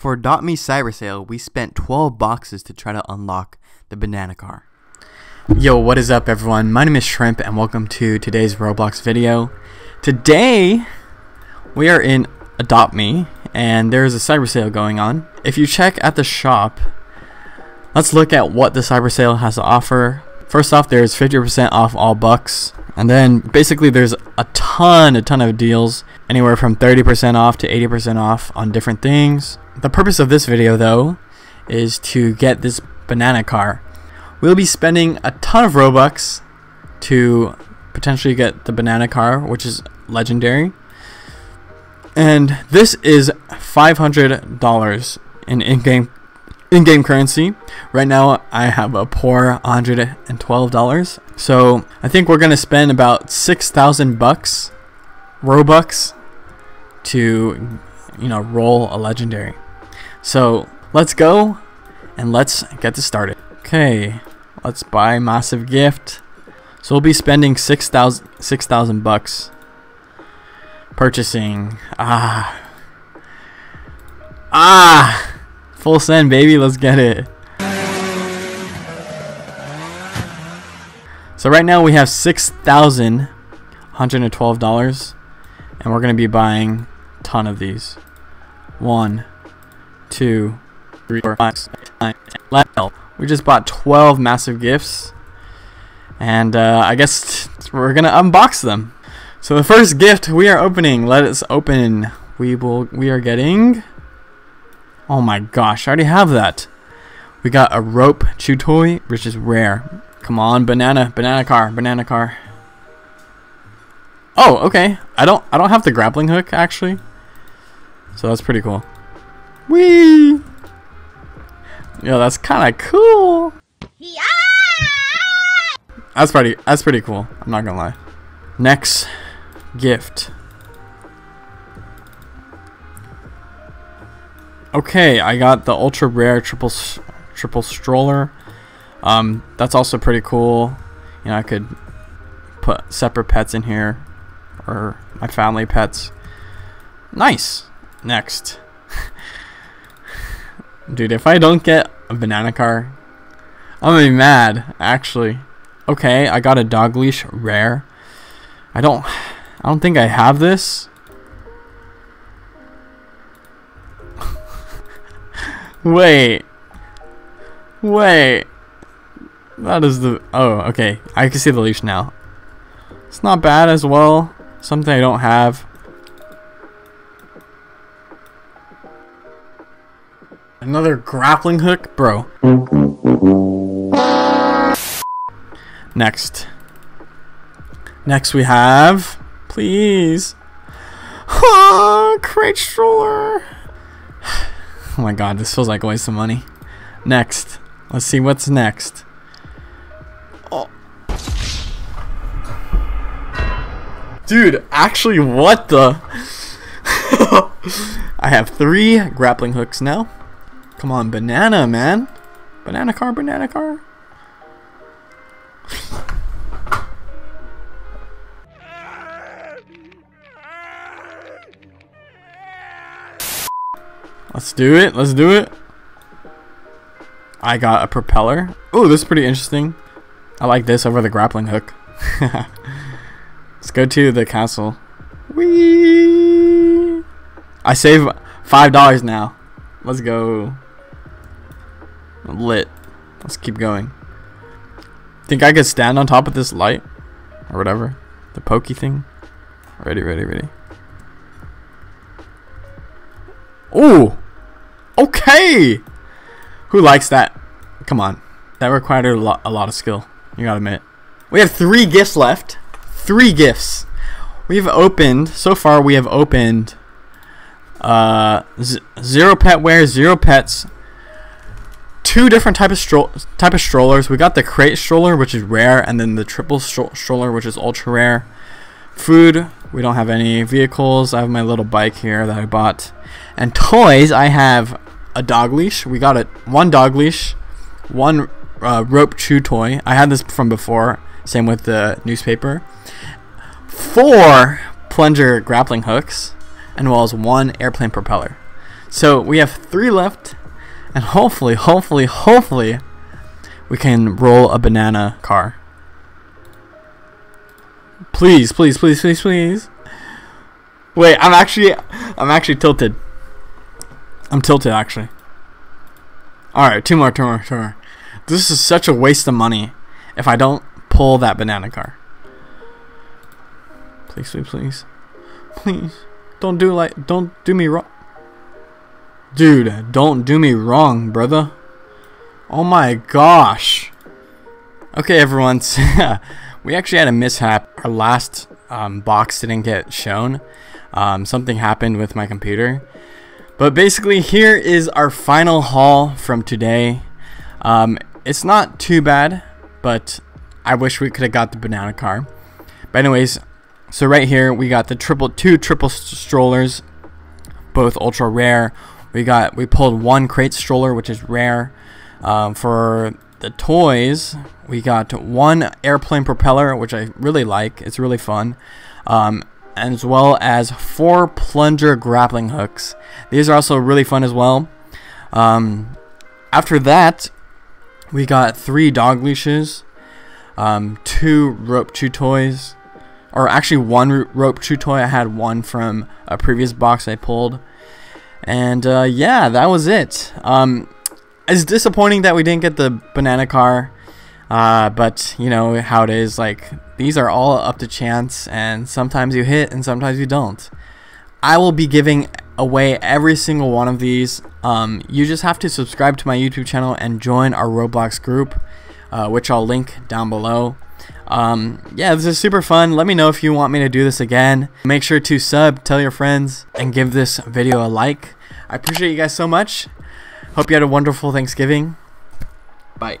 For Me Cyber Sale, we spent 12 boxes to try to unlock the banana car. Yo, what is up everyone? My name is Shrimp and welcome to today's Roblox video. Today, we are in Adopt Me and there is a cyber sale going on. If you check at the shop, let's look at what the cyber sale has to offer. First off, there's 50% off all bucks. And then basically there's a ton, a ton of deals, anywhere from 30% off to 80% off on different things. The purpose of this video though is to get this banana car. We'll be spending a ton of Robux to potentially get the banana car, which is legendary. And this is $500 in in-game in-game currency. Right now, I have a poor $112. So I think we're gonna spend about 6,000 bucks, Robux, to you know roll a legendary. So let's go and let's get this started. Okay, let's buy massive gift. So we'll be spending 6,000 6,000 bucks purchasing. Ah. Ah. Full send, baby. Let's get it. So right now we have $6,112 and we're going to be buying a ton of these. One, two, three, four, five, six, nine, ten, eleven. We just bought 12 massive gifts and uh, I guess we're going to unbox them. So the first gift we are opening, let us open. We will we are getting Oh my gosh, I already have that. We got a rope chew toy, which is rare. Come on, banana, banana car, banana car. Oh, okay. I don't I don't have the grappling hook actually. So that's pretty cool. Whee! Yo, that's kinda cool. Yeah! That's pretty that's pretty cool. I'm not gonna lie. Next gift. Okay, I got the ultra rare triple triple stroller. Um, that's also pretty cool. You know, I could put separate pets in here, or my family pets. Nice. Next, dude, if I don't get a banana car, I'm gonna be mad. Actually, okay, I got a dog leash rare. I don't, I don't think I have this. Wait. Wait. That is the... Oh, okay. I can see the leash now. It's not bad as well. Something I don't have. Another grappling hook? Bro. Next. Next we have... Please. Ah, crate stroller. Oh my god, this feels like a waste of money. Next. Let's see what's next. Oh. Dude, actually, what the? I have three grappling hooks now. Come on, banana, man. Banana car, banana car. Let's do it. Let's do it. I got a propeller. Oh, this is pretty interesting. I like this over the grappling hook. Let's go to the castle. Whee! I save five dollars now. Let's go. lit. Let's keep going. Think I could stand on top of this light? Or whatever. The pokey thing? Ready, ready, ready. Ooh! Okay! Who likes that? Come on. That required a lot, a lot of skill. You gotta admit. We have three gifts left. Three gifts. We've opened, so far we have opened uh, zero pet wear, zero pets, two different type of type of strollers. We got the crate stroller, which is rare, and then the triple stro stroller, which is ultra rare. Food, we don't have any vehicles. I have my little bike here that I bought. And toys, I have a dog leash. We got it one dog leash, one uh, rope chew toy. I had this from before. Same with the newspaper. Four plunger grappling hooks, and well as one airplane propeller. So we have three left, and hopefully, hopefully, hopefully, we can roll a banana car. Please, please, please, please, please. Wait, I'm actually, I'm actually tilted. I'm tilted actually. All right, two more, two more, two more. This is such a waste of money if I don't pull that banana car. Please, please, please, please. Don't do like, don't do me wrong. Dude, don't do me wrong, brother. Oh my gosh. Okay, everyone. we actually had a mishap. Our last um, box didn't get shown. Um, something happened with my computer. But basically, here is our final haul from today. Um, it's not too bad, but I wish we could have got the banana car. But anyways, so right here we got the triple two triple strollers, both ultra rare. We got we pulled one crate stroller, which is rare. Um, for the toys, we got one airplane propeller, which I really like. It's really fun. Um, as well as four plunger grappling hooks. These are also really fun as well. Um, after that, we got three dog leashes, um, two rope chew toys, or actually one rope chew toy. I had one from a previous box I pulled. And uh, yeah, that was it. Um, it's disappointing that we didn't get the banana car. Uh, but you know how it is. Like these are all up to chance, and sometimes you hit and sometimes you don't. I will be giving away every single one of these. Um, you just have to subscribe to my YouTube channel and join our Roblox group, uh, which I'll link down below. Um, yeah, this is super fun. Let me know if you want me to do this again. Make sure to sub, tell your friends, and give this video a like. I appreciate you guys so much. Hope you had a wonderful Thanksgiving. Bye.